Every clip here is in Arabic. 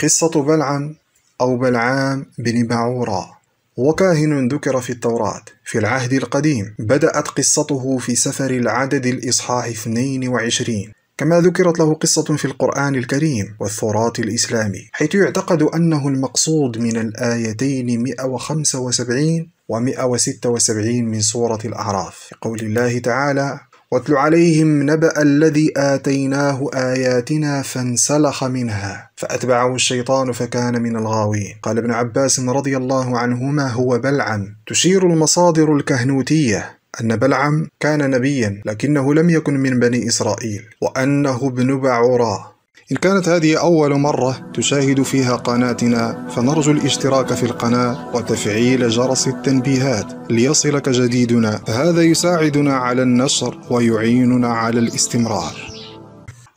قصة بلعم أو بلعام بن بعورا هو كاهن ذكر في التوراة في العهد القديم. بدأت قصته في سفر العدد الإصحاح 22 كما ذكرت له قصة في القرآن الكريم والتراث الإسلامي حيث يعتقد أنه المقصود من الآيتين 175 و 176 من سورة الأعراف. قول الله تعالى واتل عليهم نبأ الذي آتيناه آياتنا فانسلخ منها فأتبعه الشيطان فكان من الغاوين. قال ابن عباس رضي الله عنهما هو بلعم تشير المصادر الكهنوتية أن بلعم كان نبيا لكنه لم يكن من بني إسرائيل وأنه ابن بعوراء إن كانت هذه أول مرة تشاهد فيها قناتنا فنرجو الاشتراك في القناة وتفعيل جرس التنبيهات ليصلك جديدنا. فهذا يساعدنا على النشر ويعيننا على الاستمرار.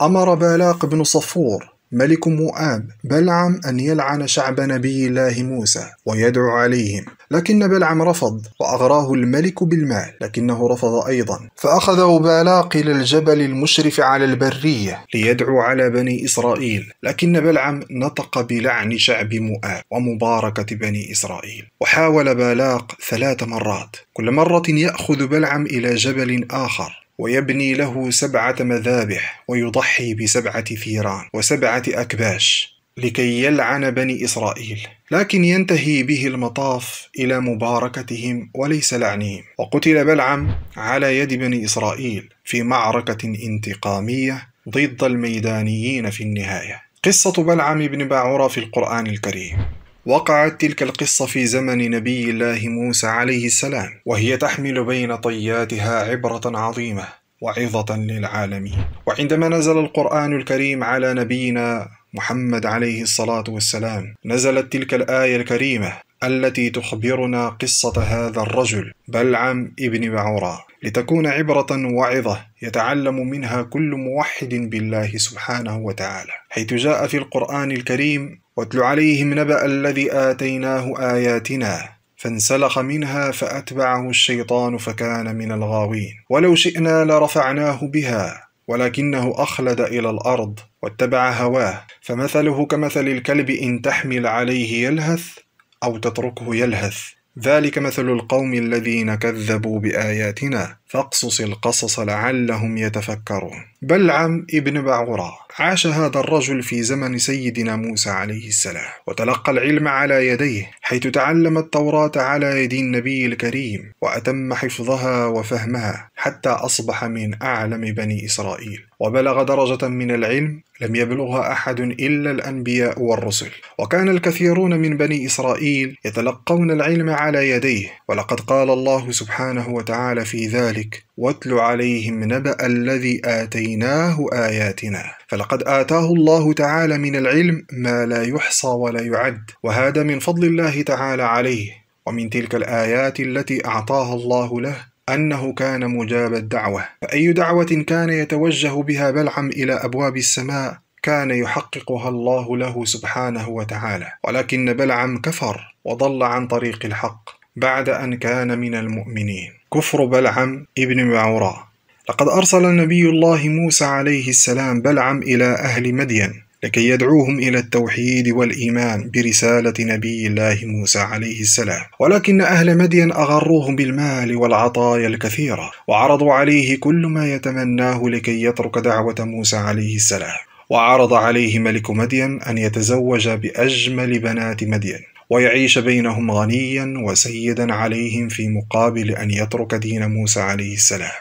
أمر بالاق بن صفور ملك مؤاب بلعم أن يلعن شعب نبي الله موسى ويدعو عليهم. لكن بلعم رفض وأغراه الملك بالمال لكنه رفض أيضا. فأخذه بالاق إلى الجبل المشرف على البرية ليدعو على بني إسرائيل لكن بلعم نطق بلعن شعب مؤاب ومباركة بني إسرائيل وحاول بالاق ثلاث مرات. كل مرة يأخذ بلعم إلى جبل آخر ويبني له سبعة مذابح ويضحي بسبعة ثيران وسبعة أكباش. لكي يلعن بني إسرائيل لكن ينتهي به المطاف إلى مباركتهم وليس لعنهم. وقتل بلعم على يد بني إسرائيل في معركة انتقامية ضد الميدانيين في النهاية. قصة بلعم بن باعورة في القرآن الكريم. وقعت تلك القصة في زمن نبي الله موسى عليه السلام وهي تحمل بين طياتها عبرة عظيمة وعظة للعالمين. وعندما نزل القرآن الكريم على نبينا محمد عليه الصلاة والسلام. نزلت تلك الآية الكريمة التي تخبرنا قصة هذا الرجل بلعم ابن بعوراء. لتكون عبرة وعظة يتعلم منها كل موحد بالله سبحانه وتعالى. حيث جاء في القرآن الكريم واتل عليهم نبأ الذي آتيناه آياتنا فانسلخ منها فأتبعه الشيطان فكان من الغاوين. ولو شئنا لرفعناه بها ولكنه أخلد إلى الأرض واتبع هواه. فمثله كمثل الكلب إن تحمل عليه يلهث أو تتركه يلهث. ذلك مثل القوم الذين كذبوا بآياتنا. فاقصص القصص لعلهم يتفكرون. بلعم ابن بعورة عاش هذا الرجل في زمن سيدنا موسى عليه السلام وتلقى العلم على يديه حيث تعلم التوراة على يد النبي الكريم وأتم حفظها وفهمها حتى أصبح من أعلم بني إسرائيل. وبلغ درجة من العلم لم يبلغها أحد إلا الأنبياء والرسل. وكان الكثيرون من بني إسرائيل يتلقون العلم على يديه ولقد قال الله سبحانه وتعالى في ذلك واتل عليهم نبأ الذي آتيناه آياتنا. فلقد آتاه الله تعالى من العلم ما لا يحصى ولا يعد وهذا من فضل الله تعالى عليه. ومن تلك الآيات التي أعطاها الله له أنه كان مجاب الدعوة. فأي دعوة كان يتوجه بها بلعم إلى أبواب السماء كان يحققها الله له سبحانه وتعالى. ولكن بلعم كفر وضل عن طريق الحق بعد أن كان من المؤمنين. كفر بلعم ابن بعوراء لقد أرسل نبي الله موسى عليه السلام بلعم إلى أهل مدين لكي يدعوهم إلى التوحيد والإيمان برسالة نبي الله موسى عليه السلام. ولكن أهل مدين أغروهم بالمال والعطايا الكثيرة وعرضوا عليه كل ما يتمناه لكي يترك دعوة موسى عليه السلام. وعرض عليه ملك مدين أن يتزوج بأجمل بنات مدين. ويعيش بينهم غنيا وسيدا عليهم في مقابل أن يترك دين موسى عليه السلام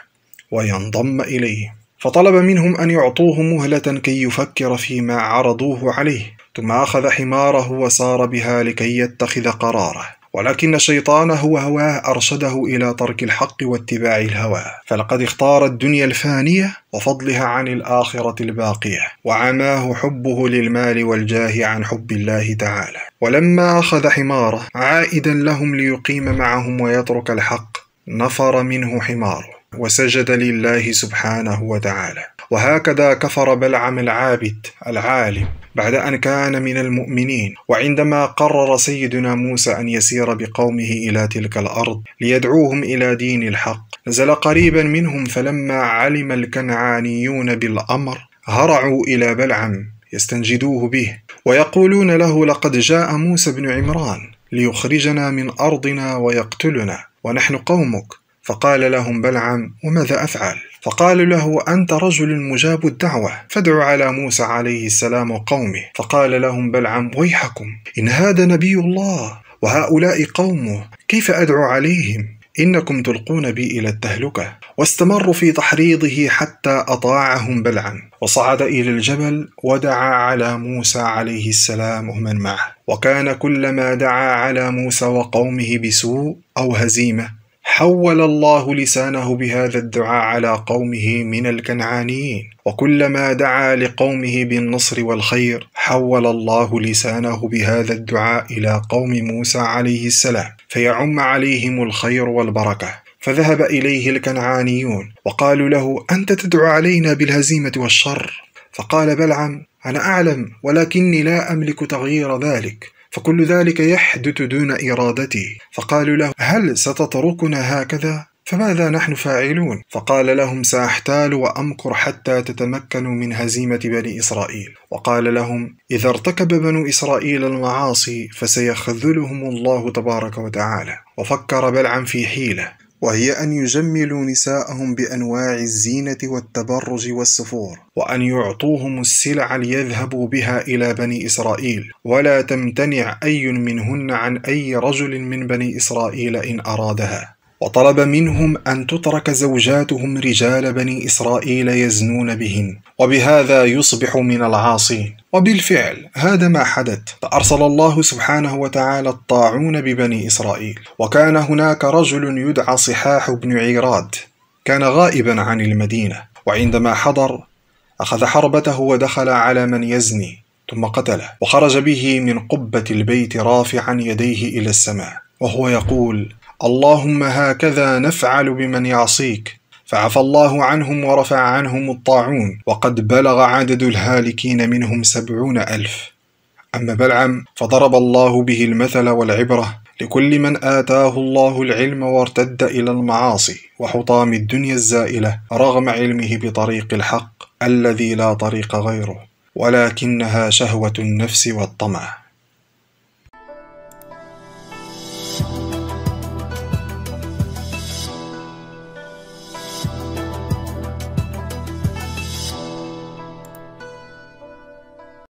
وينضم إليه. فطلب منهم أن يعطوه مهلة كي يفكر فيما عرضوه عليه. ثم أخذ حماره وسار بها لكي يتخذ قراره. ولكن الشيطان هو هواه أرشده إلى ترك الحق واتباع الهوى. فلقد اختار الدنيا الفانية وفضلها عن الآخرة الباقية وعماه حبه للمال والجاه عن حب الله تعالى. ولما أخذ حماره عائدا لهم ليقيم معهم ويترك الحق نفر منه حماره وسجد لله سبحانه وتعالى. وهكذا كفر بلعم العابد العالم بعد أن كان من المؤمنين. وعندما قرر سيدنا موسى أن يسير بقومه إلى تلك الأرض ليدعوهم إلى دين الحق نزل قريبا منهم فلما علم الكنعانيون بالأمر هرعوا إلى بلعم يستنجدوه به ويقولون له لقد جاء موسى بن عمران ليخرجنا من أرضنا ويقتلنا ونحن قومك. فقال لهم بلعم وماذا أفعل؟ فقال له أنت رجل مجاب الدعوة فادع على موسى عليه السلام وقومه. فقال لهم بلعم ويحكم إن هذا نبي الله وهؤلاء قومه كيف أدعو عليهم؟ إنكم تلقون بي إلى التهلكة. واستمروا في تحريضه حتى أطاعهم بلعم. وصعد إلى الجبل ودعا على موسى عليه السلام ومن معه. وكان كلما دعا على موسى وقومه بسوء أو هزيمة حول الله لسانه بهذا الدعاء على قومه من الكنعانيين. وكلما دعا لقومه بالنصر والخير حول الله لسانه بهذا الدعاء إلى قوم موسى عليه السلام فيعم عليهم الخير والبركة. فذهب إليه الكنعانيون وقالوا له أنت تدعو علينا بالهزيمة والشر؟ فقال بلعم أنا أعلم ولكني لا أملك تغيير ذلك. فكل ذلك يحدث دون إرادتي فقالوا له هل ستتركنا هكذا؟ فماذا نحن فاعلون؟ فقال لهم سأحتال وأمكر حتى تتمكنوا من هزيمة بني إسرائيل وقال لهم إذا ارتكب بنو إسرائيل المعاصي فسيخذلهم الله تبارك وتعالى وفكر بلعا في حيلة وهي أن يجملوا نساءهم بأنواع الزينة والتبرج والسفور وأن يعطوهم السلع ليذهبوا بها إلى بني إسرائيل. ولا تمتنع أي منهن عن أي رجل من بني إسرائيل إن أرادها. وطلب منهم أن تترك زوجاتهم رجال بني إسرائيل يزنون بهن وبهذا يصبح من العاصين. وبالفعل هذا ما حدث. فأرسل الله سبحانه وتعالى الطاعون ببني إسرائيل. وكان هناك رجل يدعى صحاح بن عيراد كان غائبا عن المدينة. وعندما حضر أخذ حربته ودخل على من يزني ثم قتله. وخرج به من قبة البيت رافعا يديه إلى السماء. وهو يقول اللهم هكذا نفعل بمن يعصيك. فعفى الله عنهم ورفع عنهم الطاعون. وقد بلغ عدد الهالكين منهم سبعون ألف. أما بلعم فضرب الله به المثل والعبرة لكل من آتاه الله العلم وارتد إلى المعاصي. وحطام الدنيا الزائلة رغم علمه بطريق الحق الذي لا طريق غيره. ولكنها شهوة النفس والطمع.